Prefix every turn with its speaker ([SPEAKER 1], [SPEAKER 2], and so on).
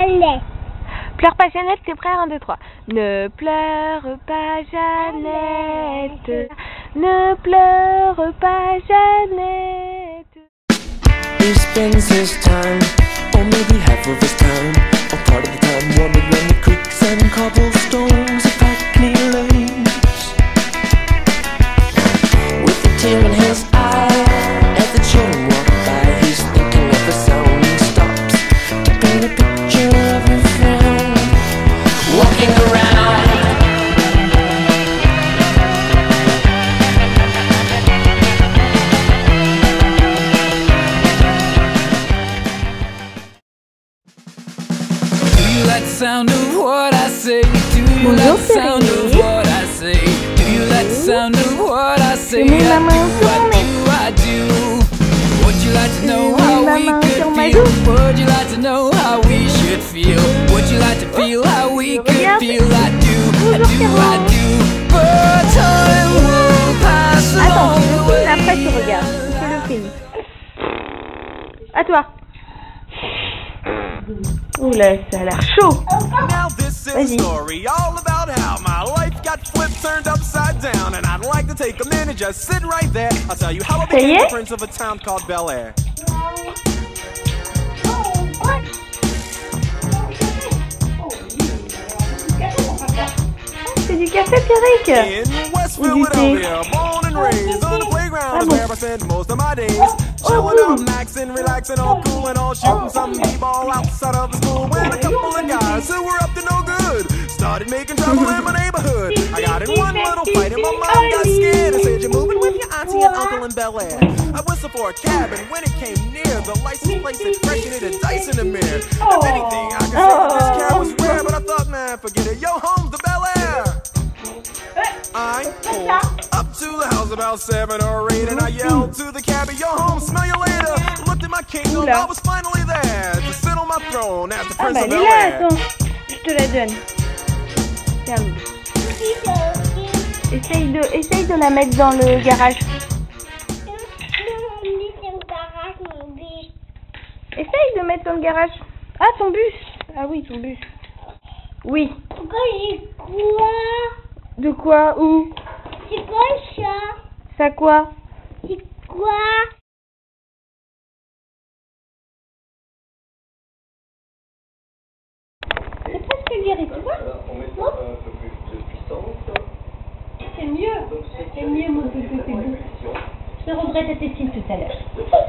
[SPEAKER 1] Allez.
[SPEAKER 2] Pleure pas Jeannette, t'es prêt? 1, 2, 3. Ne pleure pas Jeannette. Ne pleure pas Jeannette.
[SPEAKER 3] He spends his time, or maybe half of his
[SPEAKER 4] like the sound of what I say? Do you like the sound of what I say? Do you like the sound of what I say?
[SPEAKER 2] Je mets ma
[SPEAKER 4] I do, I do, I do. Would you like to know how we could
[SPEAKER 2] ma
[SPEAKER 4] feel? Would you like to know how we should feel? Would you like to feel how we could feel? I do, I do, I do. But time will pass
[SPEAKER 2] Attends,
[SPEAKER 4] along the
[SPEAKER 2] le filme, après
[SPEAKER 4] way.
[SPEAKER 2] tu regardes. Je le filme. À toi. Oula, ça a l'air chaud.
[SPEAKER 5] Now this is a story all about how my life got flipped, turned upside down, and I'd like to take a minute, just sit right there. I'll tell you how I became the prince of a town called Bel Air.
[SPEAKER 2] C'est du café, Pierrick.
[SPEAKER 5] In Westfield,
[SPEAKER 2] Would
[SPEAKER 5] is where I spent most of my days.
[SPEAKER 2] Oh,
[SPEAKER 5] Chilling out, maxing, relaxing, all cool and all shooting some b-ball outside of the school. When a couple of guys who were up to no good started making trouble in my neighborhood. I got in one little fight and my mom got scared and said, "You're moving with your auntie and uncle in Bel Air." I whistled for a cab and when it came near, the license plate said fresh and it had dice in the mirror. If anything, I could say that this cab was rare, but I thought, man, forget it. I pulled up to the house about seven or eight, and I yelled to the cabbie, "Yo, home, smell you later." Looked at my kingdom,
[SPEAKER 2] Oula.
[SPEAKER 5] I was finally there to sit on my throne as the
[SPEAKER 2] Ah
[SPEAKER 5] prince
[SPEAKER 2] bah
[SPEAKER 5] of
[SPEAKER 2] elle est
[SPEAKER 5] Bel
[SPEAKER 2] là,
[SPEAKER 5] Air.
[SPEAKER 2] attends. Je te la donne. Tiens. Essaye de, essaye de la mettre dans le garage. Essaye de mettre dans le garage. Ah, ton bus. Ah oui, ton bus. Oui.
[SPEAKER 1] Pourquoi j'ai quoi?
[SPEAKER 2] De quoi Où
[SPEAKER 1] C'est quoi ça
[SPEAKER 2] Ça quoi
[SPEAKER 1] C'est quoi C'est presque guéri, tu vois C'est mieux. C'est mieux, mon petit c'est. Je regrette tes cils tout à l'heure.